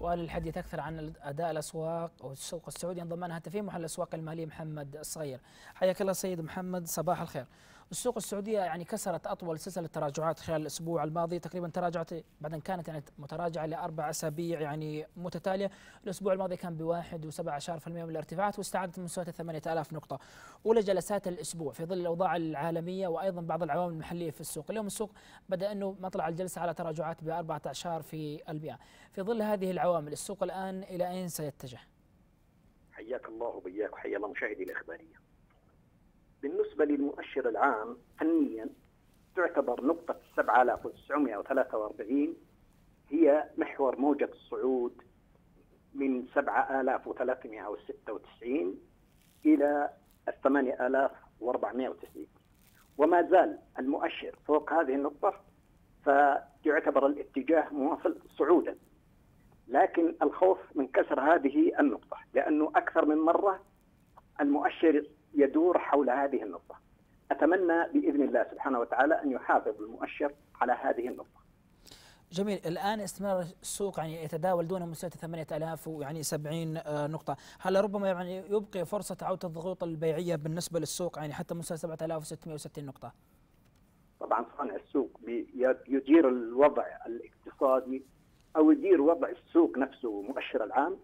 وللحديث أكثر عن أداء الأسواق والسوق السعودي انضم معنا هاتفين محل الأسواق الماليه محمد الصغير حياك الله سيد محمد صباح الخير. السوق السعودية يعني كسرت أطول سلسلة تراجعات خلال الأسبوع الماضي. تقريبا تراجعت بعد ان كانت يعني متراجعة لأربع أسابيع يعني متتالية. الأسبوع الماضي كان في المئة من الارتفاعات واستعادت من مستويات الثمانية آلاف نقطة. أولى جلسات الأسبوع في ظل الأوضاع العالمية وأيضا بعض العوامل المحلية في السوق. اليوم السوق بدأ أنه مطلع الجلسة على تراجعات ب 14 في المئة في ظل هذه العوامل السوق الآن إلى أين سيتجه؟ حياك الله وبياك وحيا الله مشاهدي الإخبارية. بالنسبة للمؤشر العام فنيا تعتبر نقطة 7943 هي محور موجة الصعود من 7396 إلى 8490 وما زال المؤشر فوق هذه النقطة فيعتبر الاتجاه مواصل صعودا. لكن الخوف من كسر هذه النقطة لأنه أكثر من مرة المؤشر يدور حول هذه النقطة. أتمنى بإذن الله سبحانه وتعالى أن يحافظ المؤشر على هذه النقطة. جميل. الآن استمرار السوق يعني يتداول دون مستوى 8000 ويعني 70 نقطة. هل ربما يعني يبقي فرصة عودة الضغوط البيعية بالنسبة للسوق يعني حتى مستوى 7660 نقطة؟ طبعا صانع السوق يدير الوضع الاقتصادي أو يدير وضع السوق نفسه مؤشر العام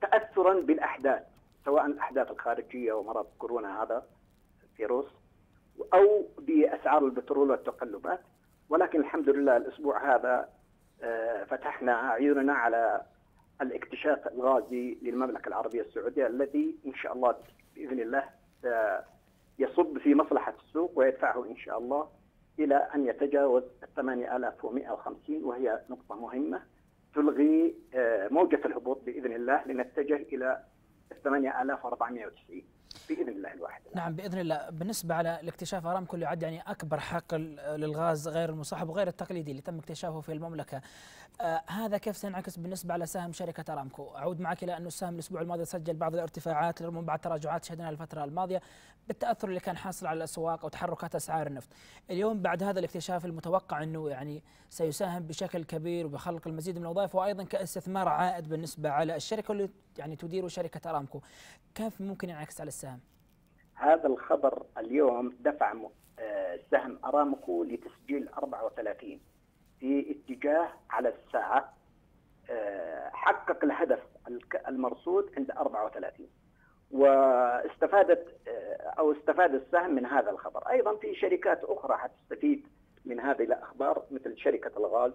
وتأثرا بالأحداث. سواء الأحداث الخارجية ومرض كورونا هذا فيروس أو بأسعار البترول والتقلبات. ولكن الحمد لله الأسبوع هذا فتحنا أعيننا على الاكتشاف الغازي للمملكة العربية السعودية الذي إن شاء الله بإذن الله يصب في مصلحة السوق ويدفعه إن شاء الله إلى أن يتجاوز 8150 وهي نقطة مهمة تلغي موجة الهبوط بإذن الله لنتجه إلى 8490 بإذن الله. نعم بإذن الله. بالنسبة على الاكتشاف ارامكو اللي يعد يعني أكبر حقل للغاز غير المصاحب وغير التقليدي اللي تم اكتشافه في المملكة. آه هذا كيف سينعكس بالنسبة على سهم شركة أرامكو؟ أعود معك إلى انه السهم الأسبوع الماضي سجل بعض الارتفاعات رغم بعض تراجعات شهدناها الفترة الماضية بالتأثر اللي كان حاصل على الأسواق وتحركات أسعار النفط. اليوم بعد هذا الاكتشاف المتوقع إنه يعني سيساهم بشكل كبير وبخلق المزيد من الوظائف وأيضا كاستثمار عائد بالنسبة على الشركة اللي يعني تدير شركة أرامكو. كيف ممكن ينعكس على السهم؟ هذا الخبر اليوم دفع سهم أرامكو لتسجيل 34 في اتجاه على الساعة حقق الهدف المرصود عند 34 واستفادت أو استفاد السهم من هذا الخبر، أيضا في شركات أخرى حتستفيد من هذه الأخبار مثل شركة الغاز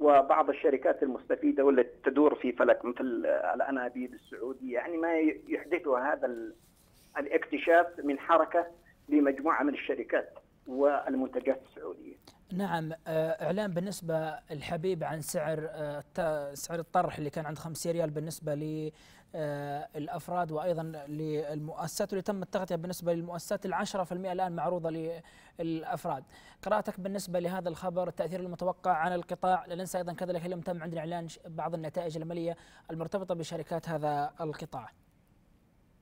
وبعض الشركات المستفيدة والتي تدور في فلك مثل الأنابيب السعودية. يعني ما يحدثها هذا الاكتشاف من حركة لمجموعة من الشركات والمنتجات السعودية. نعم إعلان بالنسبة الحبيب عن سعر سعر الطرح اللي كان عند 5 ريال بالنسبة للافراد وأيضا للمؤسسات واللي تم التغطية بالنسبة للمؤسسات ال 10% الآن معروضة للأفراد. قراءتك بالنسبة لهذا الخبر التأثير المتوقع على القطاع لا ننسى أيضا كذلك اليوم تم عندنا إعلان بعض النتائج الماليه المرتبطة بشركات هذا القطاع.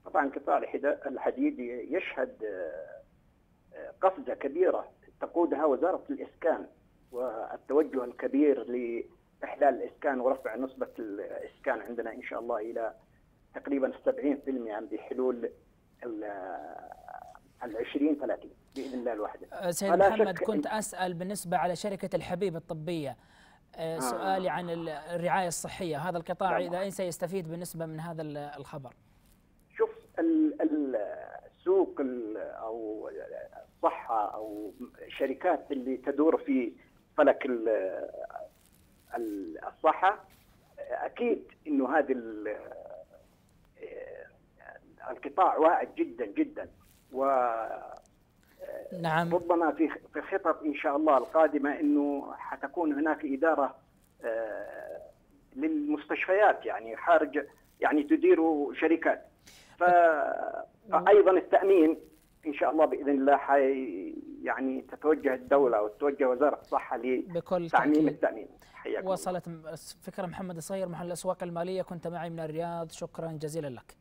طبعا قطاع الحديد يشهد قفزة كبيرة تقودها وزارة الإسكان والتوجه الكبير لإحلال الإسكان ورفع نسبة الإسكان عندنا إن شاء الله إلى تقريبا 70% بحلول ال 20 30 بإذن الله الواحدة. سيد محمد كنت أسأل بالنسبة على شركة الحبيب الطبية آه سؤالي عن الرعاية الصحية هذا القطاع إذا اين سيستفيد بالنسبة من هذا الخبر؟ السوق أو الصحه أو الشركات اللي تدور في فلك الصحة أكيد إنه هذه القطاع واعد جدا جدا. و نعم. ربما في في خطط إن شاء الله القادمة إنه حتكون هناك إدارة للمستشفيات يعني خارج يعني تدير شركات. فايضا التأمين إن شاء الله بإذن الله حي يعني تتوجه الدولة وتتوجه وزارة الصحة لتعميم التأمين. حياكم وصلت فكرة محمد الصغير محل الأسواق المالية كنت معي من الرياض. شكرا جزيلا لك.